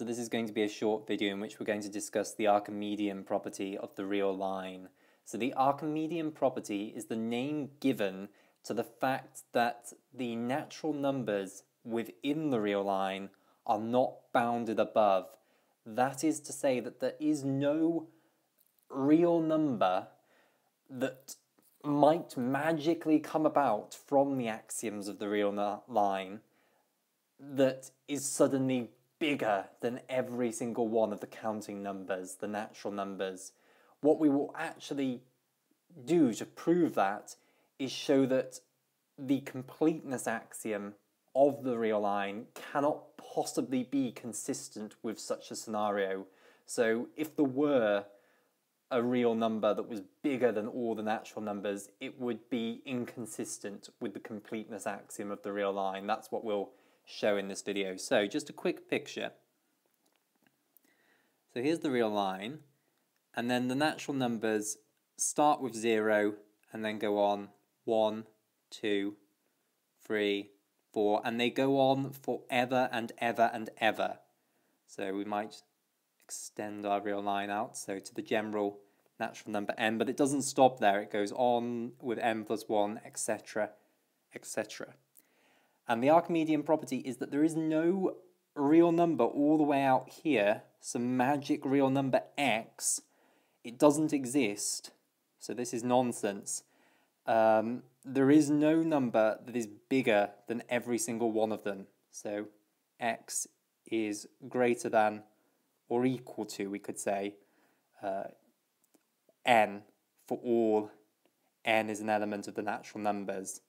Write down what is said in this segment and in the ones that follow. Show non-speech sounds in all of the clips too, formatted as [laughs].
So this is going to be a short video in which we're going to discuss the Archimedean property of the real line. So the Archimedean property is the name given to the fact that the natural numbers within the real line are not bounded above. That is to say that there is no real number that might magically come about from the axioms of the real line that is suddenly bigger than every single one of the counting numbers, the natural numbers. What we will actually do to prove that is show that the completeness axiom of the real line cannot possibly be consistent with such a scenario. So if there were a real number that was bigger than all the natural numbers, it would be inconsistent with the completeness axiom of the real line. That's what we'll show in this video. So just a quick picture. So here's the real line, and then the natural numbers start with 0 and then go on 1, 2, 3, 4, and they go on forever and ever and ever. So we might extend our real line out, so to the general natural number n, but it doesn't stop there. It goes on with n plus 1, etc., etc. And the Archimedean property is that there is no real number all the way out here, some magic real number x, it doesn't exist. So this is nonsense. Um, there is no number that is bigger than every single one of them. So x is greater than or equal to, we could say, uh, n for all n is an element of the natural numbers.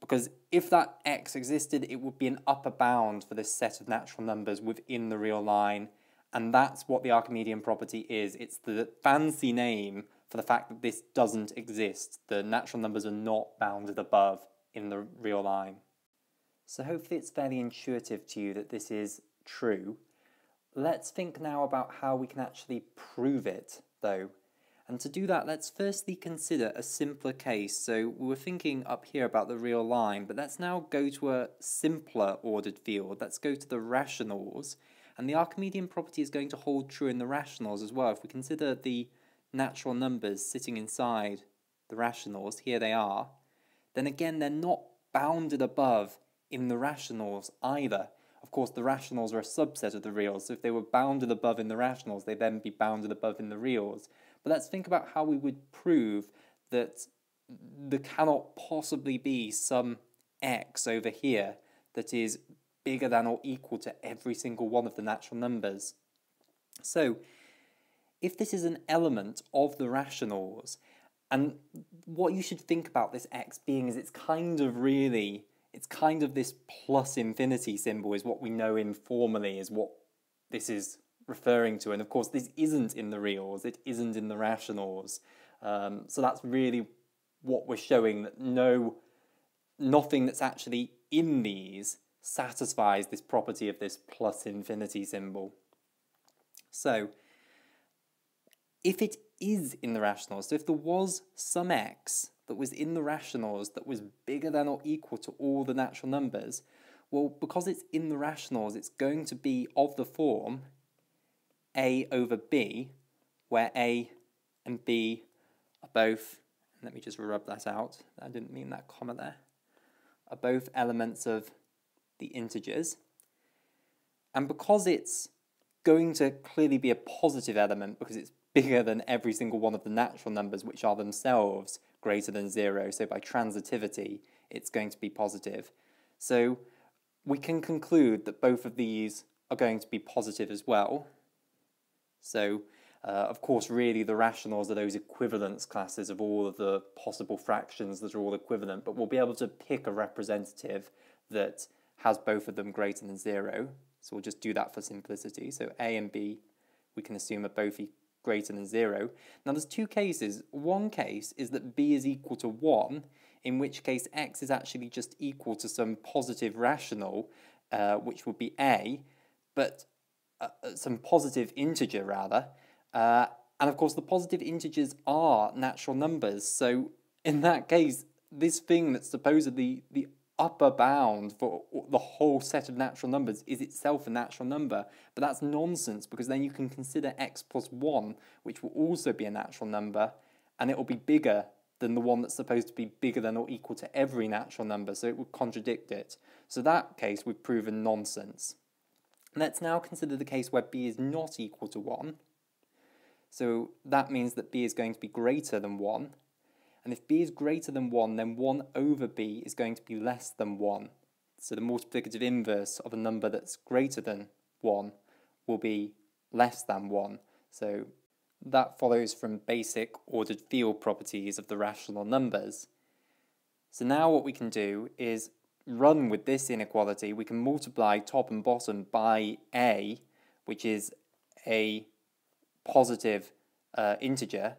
Because if that x existed, it would be an upper bound for this set of natural numbers within the real line. And that's what the Archimedean property is. It's the fancy name for the fact that this doesn't exist. The natural numbers are not bounded above in the real line. So hopefully it's fairly intuitive to you that this is true. Let's think now about how we can actually prove it, though. And to do that, let's firstly consider a simpler case. So we were thinking up here about the real line, but let's now go to a simpler ordered field. Let's go to the rationals. And the Archimedean property is going to hold true in the rationals as well. If we consider the natural numbers sitting inside the rationals, here they are, then again, they're not bounded above in the rationals either. Of course, the rationals are a subset of the reals, so if they were bounded above in the rationals, they'd then be bounded above in the reals. But let's think about how we would prove that there cannot possibly be some x over here that is bigger than or equal to every single one of the natural numbers. So, if this is an element of the rationals, and what you should think about this x being is it's kind of really, it's kind of this plus infinity symbol is what we know informally is what this is referring to. And of course, this isn't in the reals, it isn't in the rationals. Um, so that's really what we're showing that no, nothing that's actually in these satisfies this property of this plus infinity symbol. So, if it is in the rationals, so if there was some x that was in the rationals that was bigger than or equal to all the natural numbers, well, because it's in the rationals, it's going to be of the form a over B, where A and B are both, let me just rub that out, I didn't mean that comma there, are both elements of the integers. And because it's going to clearly be a positive element because it's bigger than every single one of the natural numbers which are themselves greater than zero, so by transitivity it's going to be positive. So we can conclude that both of these are going to be positive as well. So, uh, of course, really the rationals are those equivalence classes of all of the possible fractions that are all equivalent, but we'll be able to pick a representative that has both of them greater than zero. So we'll just do that for simplicity. So A and B, we can assume are both greater than zero. Now there's two cases. One case is that B is equal to one, in which case x is actually just equal to some positive rational, uh, which would be A, but uh, uh, some positive integer rather. Uh, and of course, the positive integers are natural numbers. So in that case, this thing that's supposedly the upper bound for the whole set of natural numbers is itself a natural number. But that's nonsense because then you can consider x plus 1, which will also be a natural number, and it will be bigger than the one that's supposed to be bigger than or equal to every natural number, so it would contradict it. So that case we've proven nonsense. Let's now consider the case where b is not equal to 1. So that means that b is going to be greater than 1, and if b is greater than 1, then 1 over b is going to be less than 1. So the multiplicative inverse of a number that's greater than 1 will be less than 1. So that follows from basic ordered field properties of the rational numbers. So now what we can do is run with this inequality. We can multiply top and bottom by a, which is a positive uh, integer.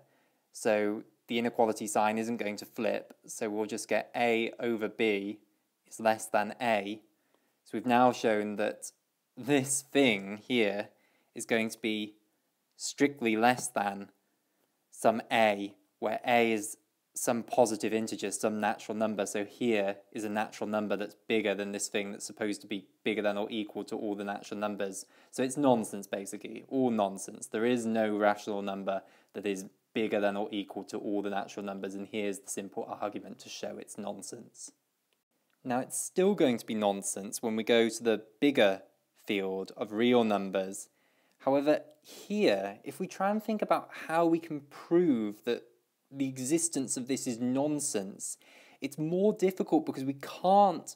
So the inequality sign isn't going to flip, so we'll just get a over b is less than a. So we've now shown that this thing here is going to be strictly less than some a, where a is some positive integer, some natural number. So here is a natural number that's bigger than this thing that's supposed to be bigger than or equal to all the natural numbers. So it's nonsense, basically, all nonsense. There is no rational number that is bigger than or equal to all the natural numbers, and here's the simple argument to show it's nonsense. Now, it's still going to be nonsense when we go to the bigger field of real numbers. However, here, if we try and think about how we can prove that the existence of this is nonsense, it's more difficult because we can't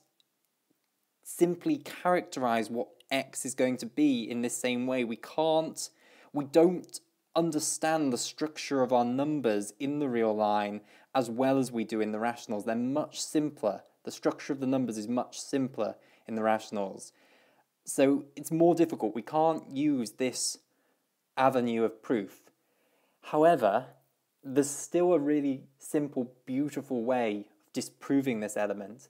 simply characterize what x is going to be in this same way. We can't, we don't understand the structure of our numbers in the real line as well as we do in the rationals. They're much simpler. The structure of the numbers is much simpler in the rationals. So it's more difficult. We can't use this avenue of proof. However, there's still a really simple, beautiful way of disproving this element.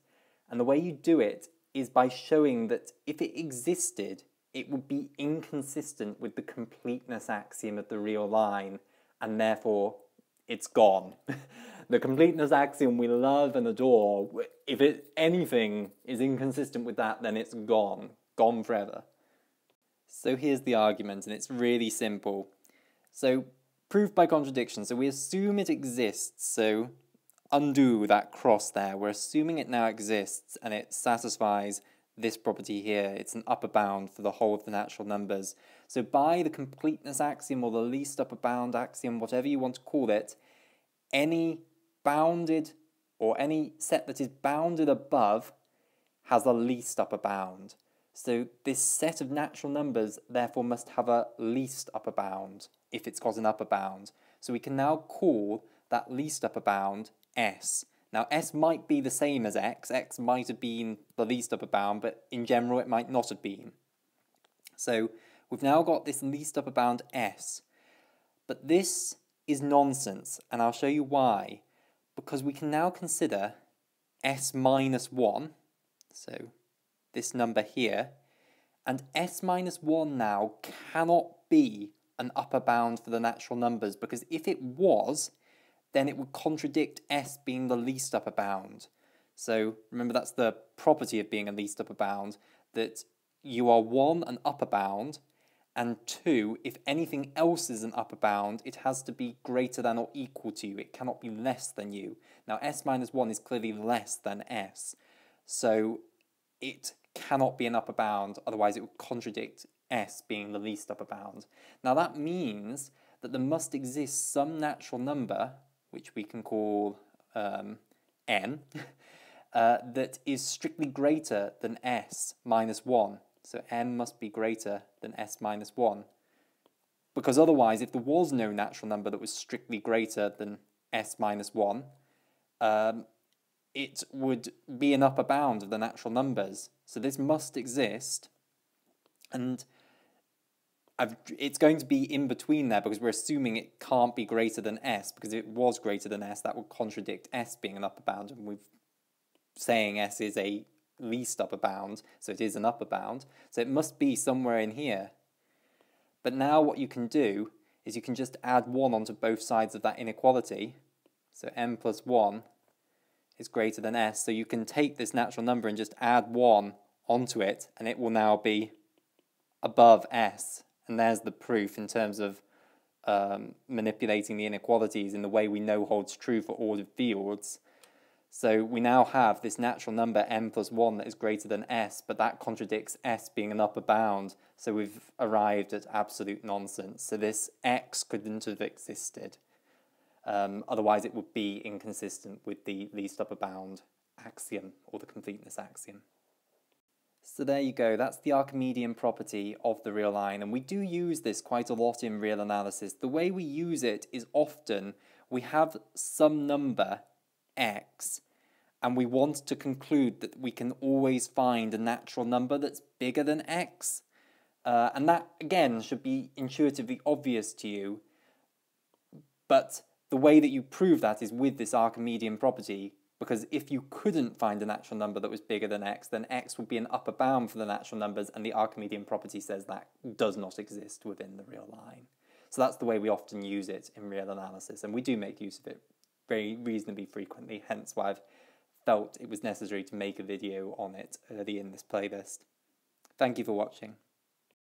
And the way you do it is by showing that if it existed, it would be inconsistent with the completeness axiom of the real line, and therefore it's gone. [laughs] the completeness axiom we love and adore, if it, anything is inconsistent with that, then it's gone, gone forever. So here's the argument, and it's really simple. So, proof by contradiction. So we assume it exists, so undo that cross there. We're assuming it now exists, and it satisfies this property here. It's an upper bound for the whole of the natural numbers. So by the completeness axiom or the least upper bound axiom, whatever you want to call it, any bounded or any set that is bounded above has a least upper bound. So this set of natural numbers therefore must have a least upper bound if it's got an upper bound. So we can now call that least upper bound S. Now s might be the same as x, x might have been the least upper bound, but in general it might not have been. So we've now got this least upper bound s, but this is nonsense, and I'll show you why. Because we can now consider s minus 1, so this number here, and s minus 1 now cannot be an upper bound for the natural numbers, because if it was, then it would contradict S being the least upper bound. So remember that's the property of being a least upper bound, that you are one, an upper bound, and two, if anything else is an upper bound, it has to be greater than or equal to you. It cannot be less than you. Now S minus 1 is clearly less than S, so it cannot be an upper bound, otherwise it would contradict S being the least upper bound. Now that means that there must exist some natural number which we can call um, n, [laughs] uh, that is strictly greater than s minus 1. So n must be greater than s minus 1. Because otherwise, if there was no natural number that was strictly greater than s minus 1, um, it would be an upper bound of the natural numbers. So this must exist. And I've, it's going to be in between there because we're assuming it can't be greater than s because if it was greater than s that would contradict s being an upper bound and we're saying s is a least upper bound so it is an upper bound so it must be somewhere in here but now what you can do is you can just add 1 onto both sides of that inequality so m plus 1 is greater than s. So you can take this natural number and just add 1 onto it, and it will now be above s. And there's the proof in terms of um, manipulating the inequalities in the way we know holds true for ordered fields. So we now have this natural number m plus 1 that is greater than s, but that contradicts s being an upper bound, so we've arrived at absolute nonsense. So this x couldn't have existed. Um, otherwise, it would be inconsistent with the least upper bound axiom or the completeness axiom. So there you go, that's the Archimedean property of the real line, and we do use this quite a lot in real analysis. The way we use it is often we have some number, x, and we want to conclude that we can always find a natural number that's bigger than x. Uh, and that, again, should be intuitively obvious to you, but the way that you prove that is with this Archimedean property, because if you couldn't find a natural number that was bigger than x, then x would be an upper bound for the natural numbers, and the Archimedean property says that does not exist within the real line. So that's the way we often use it in real analysis, and we do make use of it very reasonably frequently, hence why I've felt it was necessary to make a video on it early in this playlist. Thank you for watching.